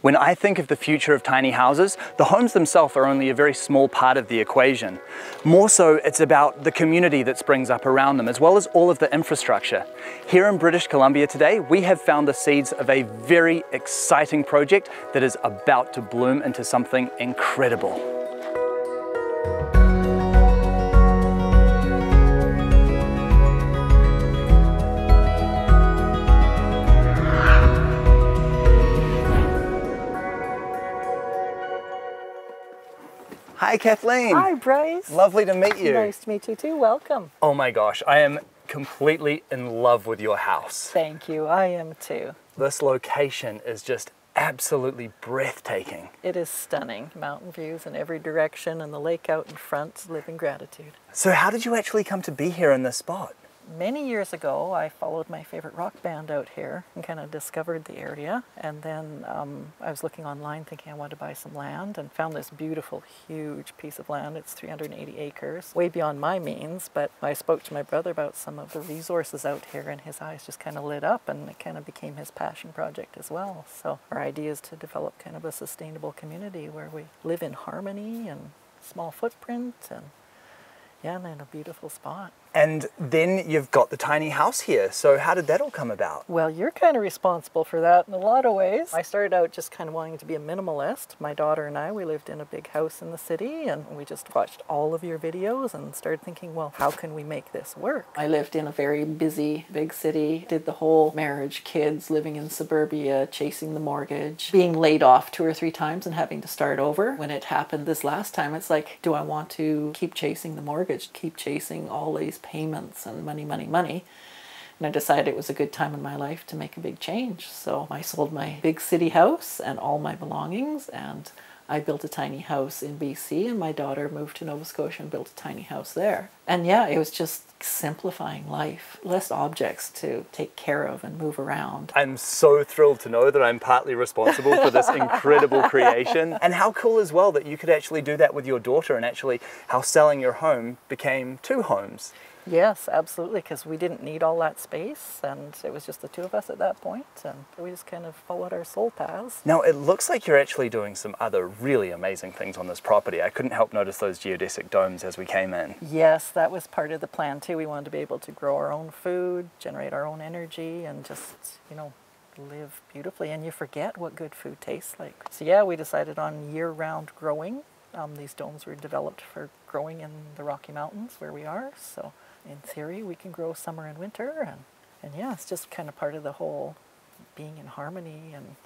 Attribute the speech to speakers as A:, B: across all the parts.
A: When I think of the future of tiny houses, the homes themselves are only a very small part of the equation. More so, it's about the community that springs up around them, as well as all of the infrastructure. Here in British Columbia today, we have found the seeds of a very exciting project that is about to bloom into something incredible. Hi, Kathleen.
B: Hi, Bryce.
A: Lovely to meet you.
B: Nice to meet you too. Welcome.
A: Oh my gosh, I am completely in love with your house.
B: Thank you. I am too.
A: This location is just absolutely breathtaking.
B: It is stunning. Mountain views in every direction and the lake out in front. Live in gratitude.
A: So how did you actually come to be here in this spot?
B: Many years ago, I followed my favorite rock band out here and kind of discovered the area. And then um, I was looking online thinking I wanted to buy some land and found this beautiful, huge piece of land. It's 380 acres, way beyond my means. But I spoke to my brother about some of the resources out here, and his eyes just kind of lit up, and it kind of became his passion project as well. So our idea is to develop kind of a sustainable community where we live in harmony and small footprint and yeah, and in a beautiful spot.
A: And then you've got the tiny house here. So how did that all come about?
B: Well, you're kind of responsible for that in a lot of ways. I started out just kind of wanting to be a minimalist. My daughter and I, we lived in a big house in the city and we just watched all of your videos and started thinking, well, how can we make this work? I lived in a very busy big city, did the whole marriage, kids, living in suburbia, chasing the mortgage, being laid off two or three times and having to start over. When it happened this last time, it's like, do I want to keep chasing the mortgage, keep chasing all these payments and money, money, money. And I decided it was a good time in my life to make a big change. So I sold my big city house and all my belongings and I built a tiny house in BC, and my daughter moved to Nova Scotia and built a tiny house there. And yeah, it was just simplifying life, less objects to take care of and move around.
A: I'm so thrilled to know that I'm partly responsible for this incredible creation. And how cool as well that you could actually do that with your daughter, and actually how selling your home became two homes.
B: Yes, absolutely, because we didn't need all that space, and it was just the two of us at that point, and we just kind of followed our soul paths.
A: Now, it looks like you're actually doing some other really amazing things on this property. I couldn't help notice those geodesic domes as we came in.
B: Yes, that was part of the plan too. We wanted to be able to grow our own food, generate our own energy, and just, you know, live beautifully. And you forget what good food tastes like. So, yeah, we decided on year round growing. Um, these domes were developed for growing in the Rocky Mountains where we are. So, in theory, we can grow summer and winter, and, and yeah, it's just kind of part of the whole being in harmony and,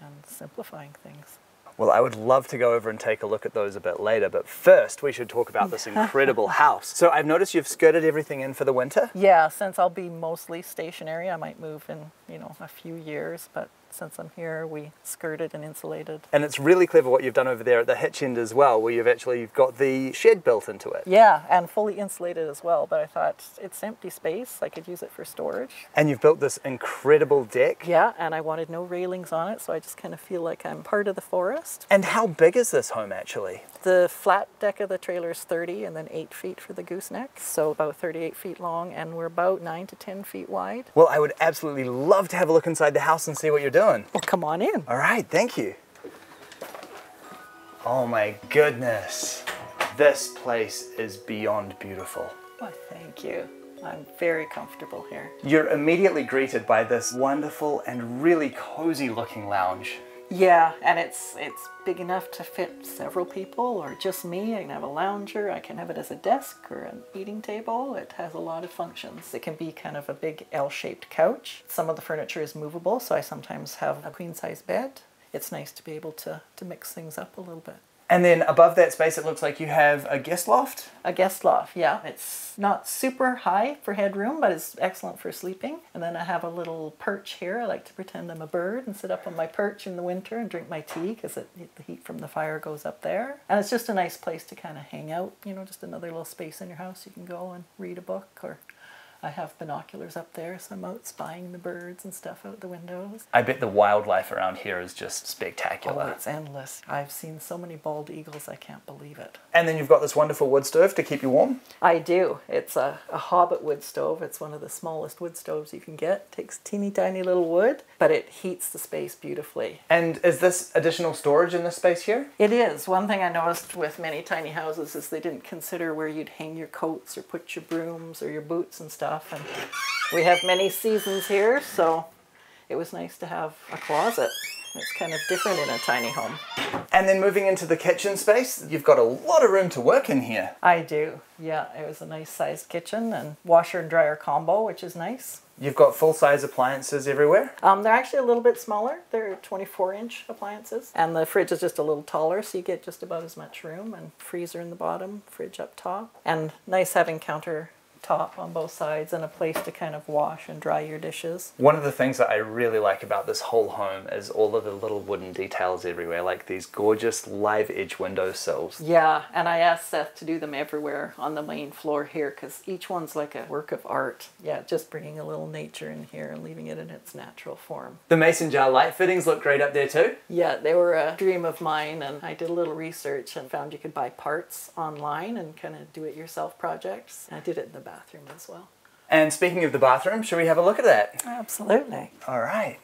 B: and simplifying things.
A: Well, I would love to go over and take a look at those a bit later, but first we should talk about this incredible house. So I've noticed you've skirted everything in for the winter?
B: Yeah, since I'll be mostly stationary, I might move in, you know, a few years, but since I'm here, we skirted and insulated.
A: And it's really clever what you've done over there at the hitch end as well, where you've actually you've got the shed built into it.
B: Yeah, and fully insulated as well, but I thought it's empty space, I could use it for storage.
A: And you've built this incredible deck.
B: Yeah, and I wanted no railings on it, so I just kind of feel like I'm part of the forest.
A: And how big is this home actually?
B: The flat deck of the trailer is 30 and then 8 feet for the gooseneck, so about 38 feet long, and we're about 9 to 10 feet wide.
A: Well, I would absolutely love to have a look inside the house and see what you're doing?
B: Well, come on in.
A: All right, thank you. Oh my goodness. This place is beyond beautiful.
B: Well, thank you. I'm very comfortable here.
A: You're immediately greeted by this wonderful and really cozy looking lounge.
B: Yeah, and it's it's big enough to fit several people or just me. I can have a lounger, I can have it as a desk or an eating table. It has a lot of functions. It can be kind of a big L-shaped couch. Some of the furniture is movable, so I sometimes have a queen size bed. It's nice to be able to, to mix things up a little bit.
A: And then above that space, it looks like you have a guest loft.
B: A guest loft, yeah. It's not super high for headroom, but it's excellent for sleeping. And then I have a little perch here. I like to pretend I'm a bird and sit up on my perch in the winter and drink my tea because the heat from the fire goes up there. And it's just a nice place to kind of hang out, you know, just another little space in your house. You can go and read a book or I have binoculars up there, so I'm out spying the birds and stuff out the windows.
A: I bet the wildlife around here is just spectacular.
B: Oh, it's endless. I've seen so many bald eagles, I can't believe it.
A: And then you've got this wonderful wood stove to keep you warm.
B: I do. It's a, a Hobbit wood stove. It's one of the smallest wood stoves you can get. It takes teeny tiny little wood, but it heats the space beautifully.
A: And is this additional storage in this space here?
B: It is. One thing I noticed with many tiny houses is they didn't consider where you'd hang your coats or put your brooms or your boots and stuff. And we have many seasons here, so it was nice to have a closet. It's kind of different in a tiny home.
A: And then moving into the kitchen space, you've got a lot of room to work in here.
B: I do. Yeah, it was a nice sized kitchen and washer and dryer combo, which is nice.
A: You've got full size appliances everywhere.
B: Um, they're actually a little bit smaller. They're 24 inch appliances. And the fridge is just a little taller, so you get just about as much room. And freezer in the bottom, fridge up top. And nice having counter top on both sides and a place to kind of wash and dry your dishes.
A: One of the things that I really like about this whole home is all of the little wooden details everywhere, like these gorgeous live edge windowsills.
B: Yeah, and I asked Seth to do them everywhere on the main floor here because each one's like a work of art. Yeah, just bringing a little nature in here and leaving it in its natural form.
A: The mason jar light fittings look great up there too.
B: Yeah, they were a dream of mine, and I did a little research and found you could buy parts online and kind of do it yourself projects. I did it in the bathroom as well.
A: And speaking of the bathroom, should we have a look at that?
B: Absolutely.
A: All right.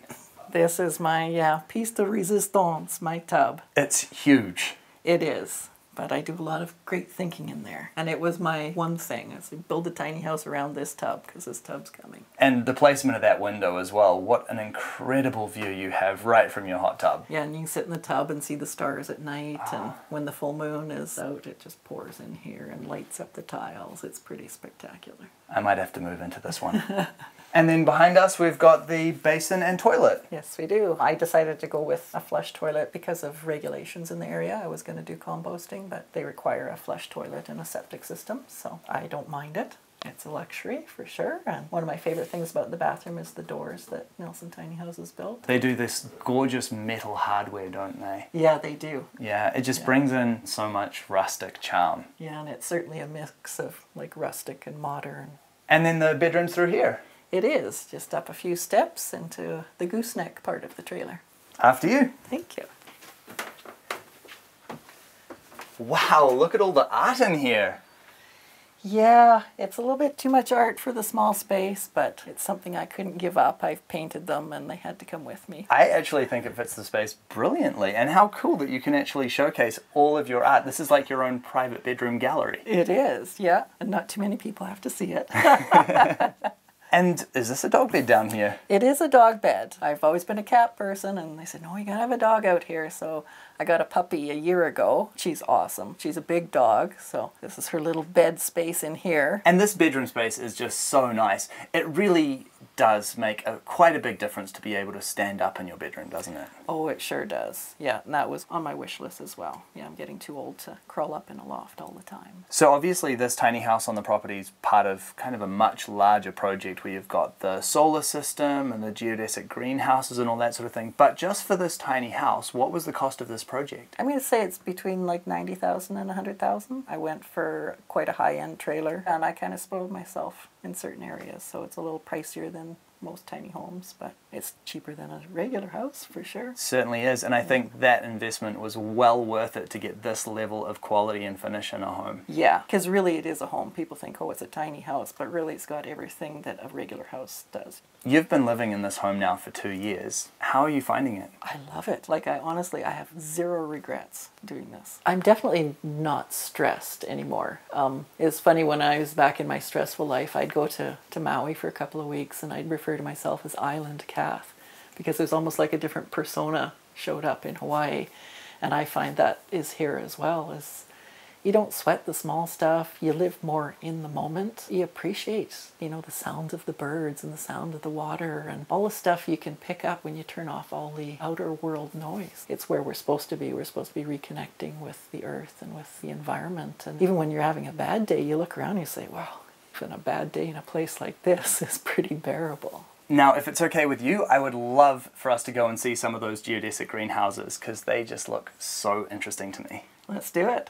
B: This is my yeah, piece de resistance, my tub.
A: It's huge.
B: It is. But I do a lot of great thinking in there. And it was my one thing is build a tiny house around this tub because this tub's coming.
A: And the placement of that window as well. What an incredible view you have right from your hot tub.
B: Yeah, and you can sit in the tub and see the stars at night. And ah. when the full moon is out, it just pours in here and lights up the tiles. It's pretty spectacular.
A: I might have to move into this one. and then behind us, we've got the basin and toilet.
B: Yes, we do. I decided to go with a flush toilet because of regulations in the area. I was going to do composting, but they require a flush toilet and a septic system, so I don't mind it. It's a luxury for sure. And one of my favorite things about the bathroom is the doors that Nelson Tiny Houses built.
A: They do this gorgeous metal hardware, don't they?
B: Yeah, they do.
A: Yeah, it just brings in so much rustic charm.
B: Yeah, and it's certainly a mix of like rustic and modern.
A: And then the bedrooms through here.
B: It is just up a few steps into the gooseneck part of the trailer.
A: After you.
B: Thank you.
A: Wow, look at all the art in here.
B: Yeah, it's a little bit too much art for the small space, but it's something I couldn't give up. I've painted them and they had to come with me.
A: I actually think it fits the space brilliantly, and how cool that you can actually showcase all of your art. This is like your own private bedroom gallery.
B: It is, yeah. And not too many people have to see it.
A: And is this a dog bed down here?
B: it is a dog bed. I've always been a cat person, and they said, no, you gotta have a dog out here. So I got a puppy a year ago. She's awesome. She's a big dog, so this is her little bed space in here.
A: And this bedroom space is just so nice. It really does make a, quite a big difference to be able to stand up in your bedroom, doesn't it?
B: Oh, it sure does. Yeah, and that was on my wish list as well. Yeah, I'm getting too old to crawl up in a loft all the time.
A: So obviously this tiny house on the property is part of kind of a much larger project where you've got the solar system and the geodesic greenhouses and all that sort of thing. But just for this tiny house, what was the cost of this project?
B: I'm going to say it's between like 90,000 and 100,000. I went for quite a high-end trailer and I kind of spoiled myself in certain areas, so it's a little pricier than most tiny homes, but it's cheaper than a regular house for sure.
A: Certainly is, and I think that investment was well worth it to get this level of quality and finish in a home.
B: Yeah, because really it is a home. People think, oh, it's a tiny house, but really it's got everything that a regular house does.
A: You've been living in this home now for two years. How are you finding it?
B: I love it. Like, I honestly, I have zero regrets doing this. I'm definitely not stressed anymore. Um, it's funny when I was back in my stressful life, I'd go to, to Maui for a couple of weeks and I'd refer to myself as Island Kath because was almost like a different persona showed up in Hawaii. And I find that is here as well. Is you don't sweat the small stuff. You live more in the moment. You appreciate, you know, the sound of the birds and the sound of the water and all the stuff you can pick up when you turn off all the outer world noise. It's where we're supposed to be. We're supposed to be reconnecting with the earth and with the environment. And even when you're having a bad day, you look around and you say, wow, even a bad day in a place like this is pretty bearable.
A: Now, if it's okay with you, I would love for us to go and see some of those geodesic greenhouses because they just look so interesting to me.
B: Let's do it.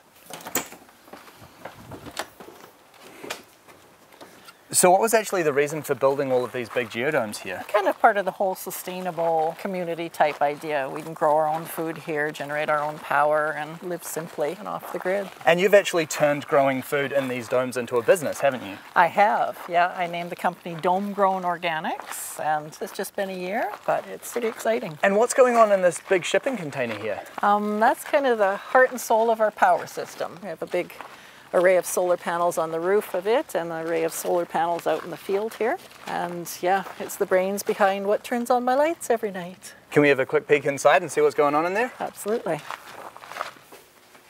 A: So what was actually the reason for building all of these big geodomes here?
B: Kind of part of the whole sustainable community type idea. We can grow our own food here, generate our own power, and live simply and off the grid.
A: And you've actually turned growing food in these domes into a business, haven't you?
B: I have, yeah. I named the company Dome Grown Organics, and it's just been a year, but it's pretty exciting.
A: And what's going on in this big shipping container here?
B: Um, that's kind of the heart and soul of our power system. We have a big array of solar panels on the roof of it and an array of solar panels out in the field here. And yeah, it's the brains behind what turns on my lights every night.
A: Can we have a quick peek inside and see what's going on in there?
B: Absolutely.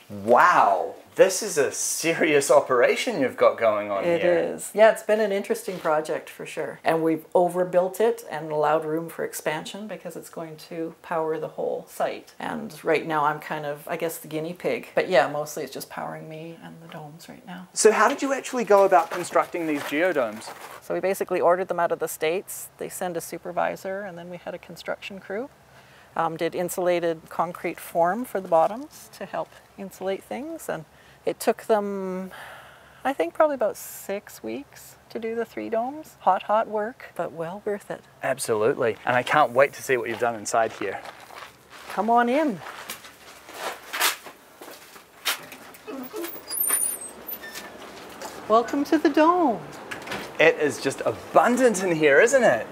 A: Wow, this is a serious operation you've got going on
B: It
A: here.
B: It is. Yeah, it's been an interesting project for sure. And we've overbuilt it and allowed room for expansion because it's going to power the whole site. And right now I'm kind of, I guess, the guinea pig. But yeah, mostly it's just powering me and the domes right now.
A: So how did you actually go about constructing these geodomes?
B: So we basically ordered them out of the States. They send a supervisor and then we had a construction crew. Um, did insulated concrete form for the bottoms to help insulate things. And it took them, I think, probably about six weeks to do the three domes. Hot, hot work, but well worth it.
A: Absolutely. And I can't wait to see what you've done inside here.
B: Come on in. Welcome to the dome.
A: It is just abundant in here, isn't it?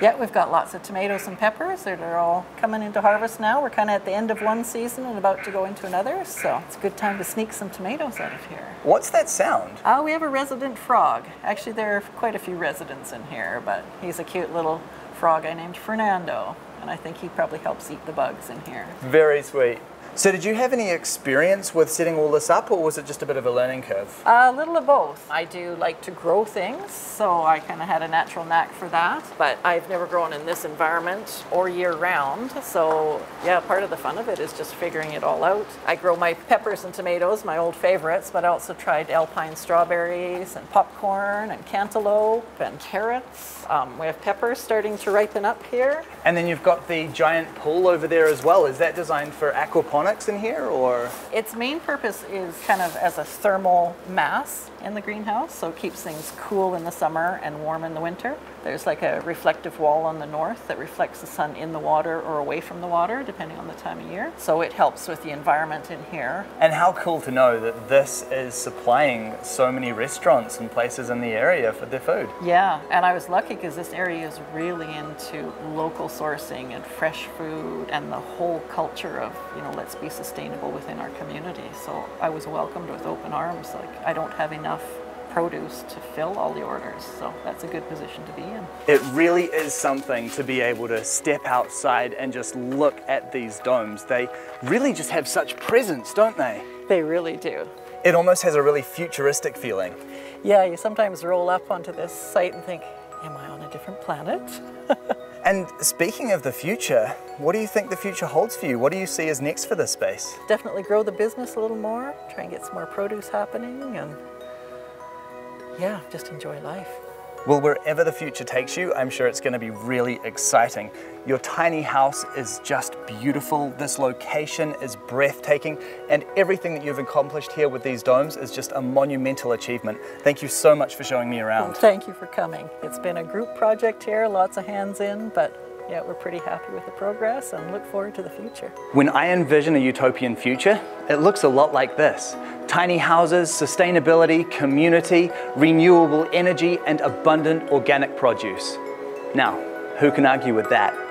B: Yeah, we've got lots of tomatoes and peppers that are all coming into harvest now. We're kind of at the end of one season and about to go into another, so it's a good time to sneak some tomatoes out of here.
A: What's that sound?
B: Uh, we have a resident frog. Actually, there are quite a few residents in here, but he's a cute little frog I named Fernando, and I think he probably helps eat the bugs in here.
A: Very sweet. So did you have any experience with setting all this up or was it just a bit of a learning curve?
B: A little of both. I do like to grow things, so I kind of had a natural knack for that. But I've never grown in this environment or year round, so yeah, part of the fun of it is just figuring it all out. I grow my peppers and tomatoes, my old favorites, but I also tried alpine strawberries and popcorn and cantaloupe and carrots. Um, we have peppers starting to ripen up here.
A: And then you've got the giant pool over there as well. Is that designed for aquaponics in here or?
B: Its main purpose is kind of as a thermal mass in the greenhouse, so it keeps things cool in the summer and warm in the winter. There's like a reflective wall on the north that reflects the sun in the water or away from the water, depending on the time of year. So it helps with the environment in here.
A: And how cool to know that this is supplying so many restaurants and places in the area for their food.
B: Yeah, and I was lucky because this area is really into local sourcing and fresh food and the whole culture of, you know, let's be sustainable within our community. So I was welcomed with open arms. Like, I don't have enough produce to fill all the orders. So that's a good position to be in.
A: It really is something to be able to step outside and just look at these domes. They really just have such presence, don't they?
B: They really do.
A: It almost has a really futuristic feeling.
B: Yeah, you sometimes roll up onto this site and think, am I on a different planet?
A: and speaking of the future, what do you think the future holds for you? What do you see as next for this space?
B: Definitely grow the business a little more, try and get some more produce happening and yeah, just enjoy life.
A: Well, wherever the future takes you, I'm sure it's going to be really exciting. Your tiny house is just beautiful. This location is breathtaking, and everything that you've accomplished here with these domes is just a monumental achievement. Thank you so much for showing me around.
B: Well, thank you for coming. It's been a group project here, lots of hands in, but yeah, we're pretty happy with the progress and look forward to the future.
A: When I envision a utopian future, it looks a lot like this. Tiny houses, sustainability, community, renewable energy, and abundant organic produce. Now, who can argue with that?